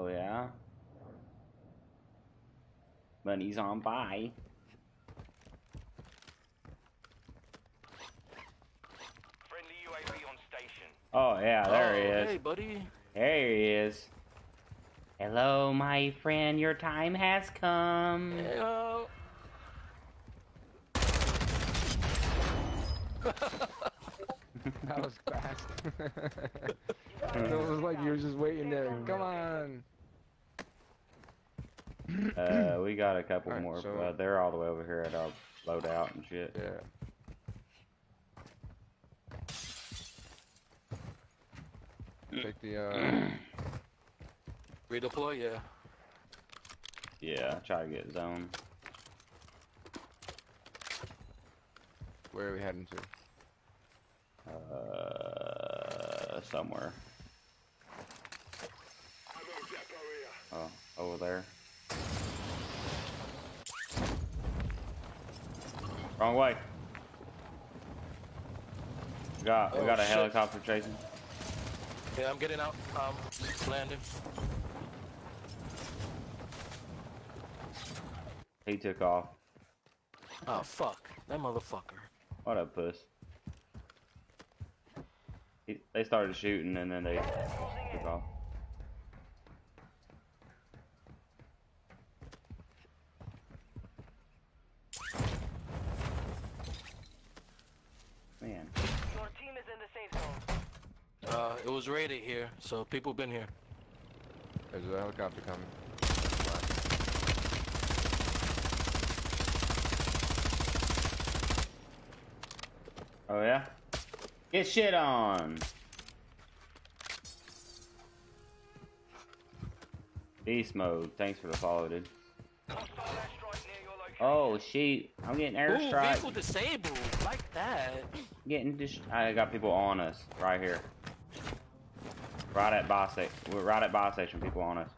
Oh yeah. Money's on buy. Friendly UAV on station. Oh yeah, there he Oh, is. Hey, buddy. There he is. Hello, my friend. Your time has come. Hello. That was fast. it was like you were just waiting there. Come on. Uh, we got a couple Alright, more. so- uh, they're all the way over here at our loadout and shit. Yeah. Take the uh. Redeploy, yeah. Yeah, try to get zone. Where are we heading to? Uh, somewhere. Oh, over there. Wrong way. We got we Oh, got a shit. helicopter chasing. Yeah, I'm getting out. Um, landing. He took off. Oh, fuck. That motherfucker. What a puss? He, they started shooting and then they took off. Man, Your team is in the safe zone. Uh, it was raided here, so people been here. There's a helicopter coming. oh yeah? Get shit on! Beast mode, thanks for the follow, dude. Hostile airstrike near your location. Oh shit, I'm getting Ooh, airstrike. vehicle disabled. Like that. Getting dis- I got people on us right here. Right at buy station. We're right at buy station. People on us.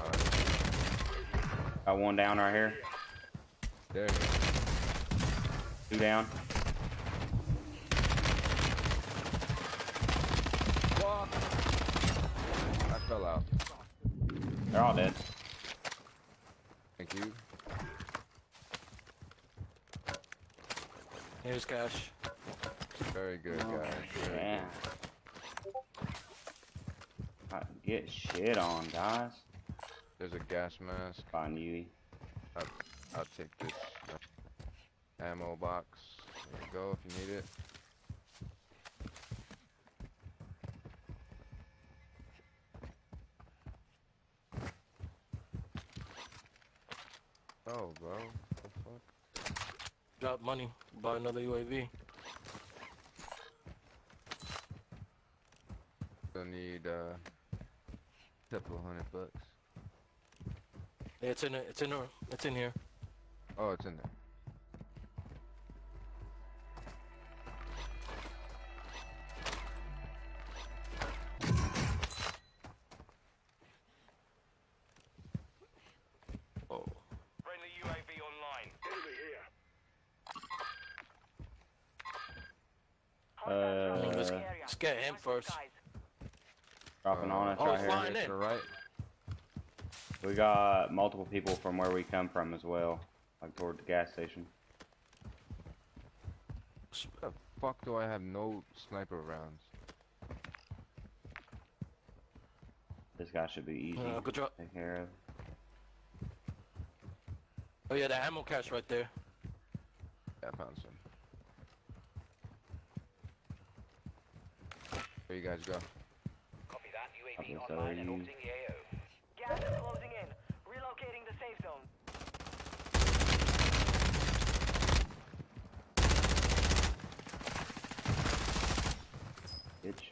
Alright. Got one down right here. There. Two down. Walk. I fell out. They're all dead. Thank you. Here's cash. Very good, Oh, guys. Very Yeah. Get shit on, guys. There's a gas mask. Fine, you. I'll take this ammo box. There you go if you need it. Oh, bro. What the fuck? Drop money. Buy another UAV. Need uh, couple hundred bucks. Yeah, it's in it. It's in her. It's in here. Oh, it's in there. Oh. Friendly UAV online. Uh, let's, let's get him first. Dropping on us Oh, right here. in. To right. We got multiple people from where we come from as well. Like toward the gas station. What the fuck do I have no sniper rounds? This guy should be easy Uh, to good drop. take care of. Oh yeah, the ammo cache right there. Yeah, I found some. There you guys go. Copy that. UAV online and you- orbiting the AO. Gas is closing in. Relocating the safe zone. Bitch.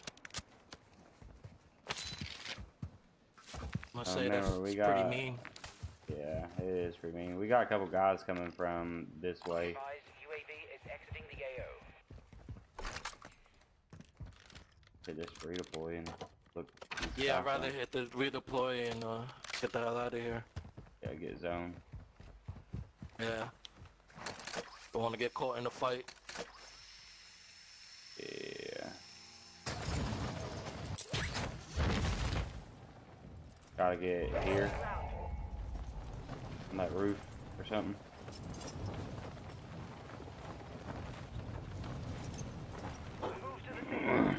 Must Oh, say that's we got- pretty mean. Yeah, it is pretty mean. We got a couple guys coming from this way. Advised UAV is exiting the AO. Hit this redeploy and look. Yeah, I'd rather hit the redeploy and uh, get the hell out of here. Yeah, get zone. Yeah. Don't want to get caught in a fight. Yeah. To get here on that roof or something. Move to the safe zone.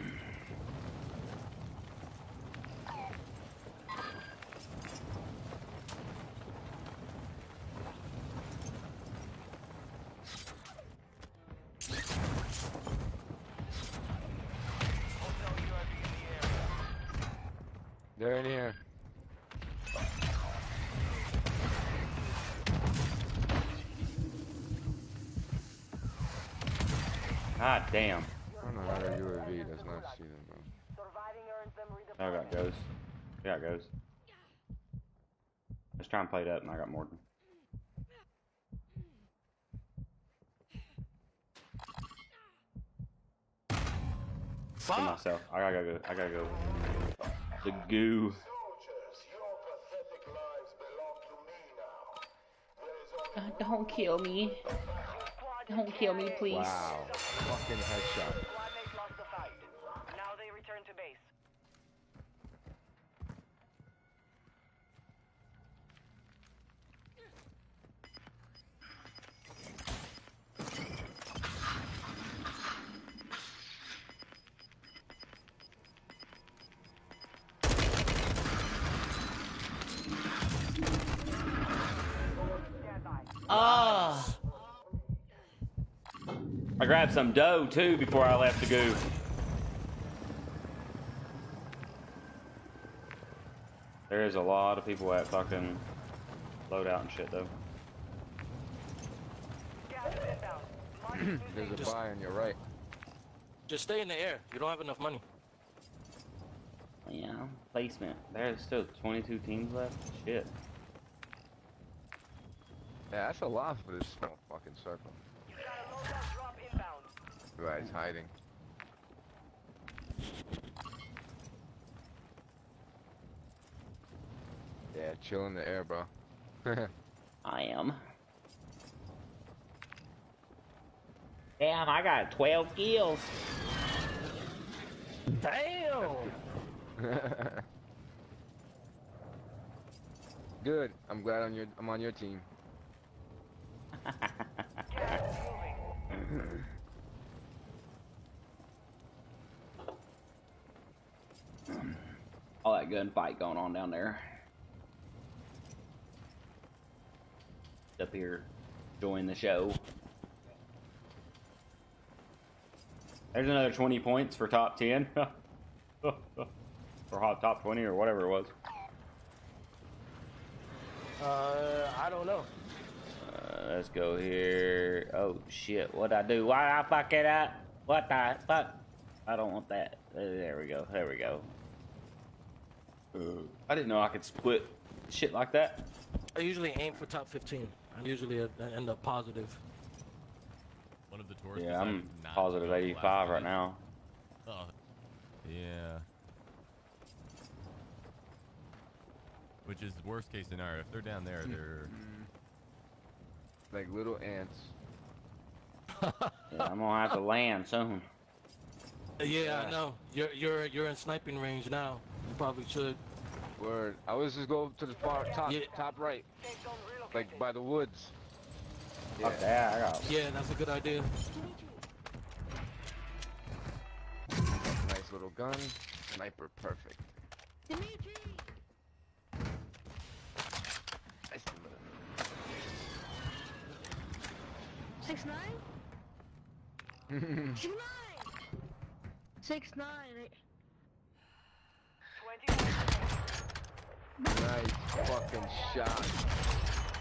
Hostile UAV in the area. They're in here. God damn. I don't know how their UAV does not see them though. Surviving earns them I got redeployment. ghost. Yeah, ghost. Let's try and play that, and I got Morton. For Fuck! myself. I gotta go. I gotta go. The goo. Soldiers, your pathetic lives belong to me now. There is only Uh, Don't kill me. Don't kill me, please. Wow. Fucking headshot. Squad mate lost the fight. Now they return to base. Stand by. Ah. I grabbed some dough too before I left the goo. There is a lot of people at fucking loadout and shit though. Gas is inbound. Mark new There's a safe Just- buy on your right. Just stay in the air. You don't have enough money. Yeah, placement. There's still 22 teams left. Shit. Yeah, that's a lot for this small fucking circle. You got a loadout drop inbound. Right, it's hiding. Yeah, chill in the air, bro. I am. Damn, I got 12 kills. Damn! Good. I'm glad on your I'm on your team. Gas is moving. All that gunfight going on down there. Up here, join the show. There's another 20 points for top 10. or hot top 20 or whatever it was. Uh, I don't know. Uh, let's go here. Oh shit, what'd I do? Why I fuck it up? What the fuck? I don't want that. Uh, There we go. There we go. I didn't know I could split shit like that. I usually aim for top 15. I usually uh, end up positive. One of the tourists. Yeah, I'm decided not to positive go last 85 right now. Oh, yeah. Which is the worst case scenario. If they're down there, they're Like little ants. Yeah, I'm gonna have to land soon. Yeah, I know. You're you're you're in sniping range now. You probably should. Word. I was just go to the far top Yeah. top right. Safe zone relocated. Like by the woods. Yeah. Fuck that, I got Yeah, that's a good idea. Nice little gun. Sniper perfect. Dimitri! Nice little- Six nine? Six nine! Six nine. Right? 20 nice fucking shot.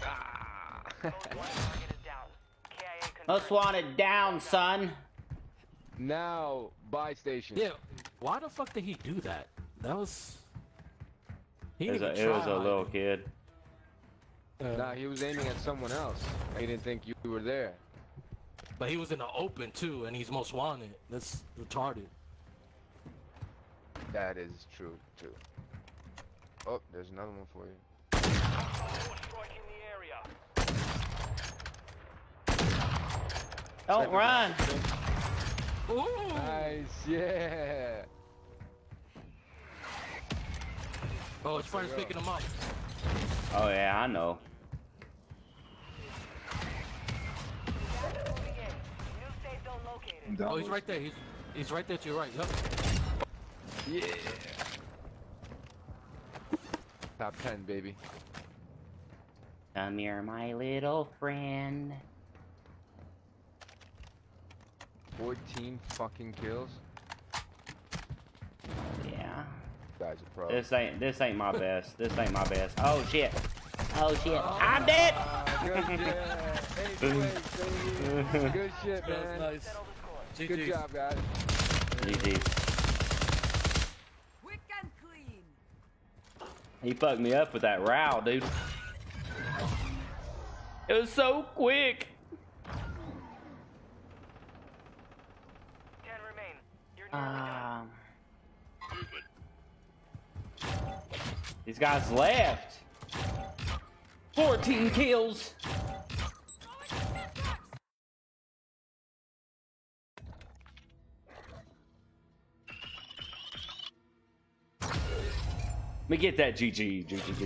Ah. Most wanted down. KIA Most confirmed. wanted down, son. now buy station. Yeah. Why the fuck did he do that? That was. He was, a, it was a little kid. Uh, Nah, he was aiming at someone else. He didn't think you were there. But he was in the open too, and he's most wanted. That's retarded. That is true too. Oh, there's another one for you. Hostile the area. Don't run. Ooh! Nice, yeah. Oh, his friend's picking him up. Oh yeah, I know. Gas moving in. New safe zone located. Oh, he's right there. He's he's right there to your right. Yep. Yeah. Top 10, baby. Come here, my little friend. 14 fucking kills. Yeah. Guys are pro. This ain't this ain't my best. This ain't my best. Oh shit. Oh shit. I'm dead. Good shit. Eighth place, baby. Good shit, That was man. nice. Settle. GG. Good job, guys. GG. Quick and clean. He fucked me up with that row, dude. It was so quick. Ten remain. You're nearly done. Um, these guys left. 14 kills. Me get that GG. GG, GG.